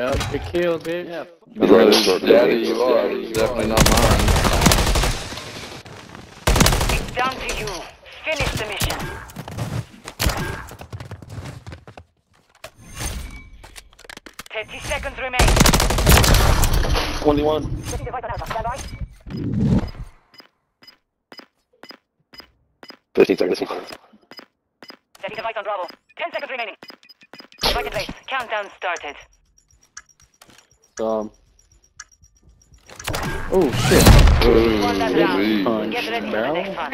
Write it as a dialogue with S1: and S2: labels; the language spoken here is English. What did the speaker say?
S1: Yeah, good kill, bitch. Yeah.
S2: Whose daddy you are, it's definitely not mine.
S3: It's down to you. Finish the mission. Thirty seconds remain.
S4: 21.
S3: Setting device on Alpha. Stand by.
S4: 15 seconds.
S3: Setting device on Bravo. Ten seconds remaining. Device in place. Countdown started.
S1: Um. Oh shit.
S2: Ooh,
S1: Punch
S3: Get ready for the
S1: barrel?
S3: next one.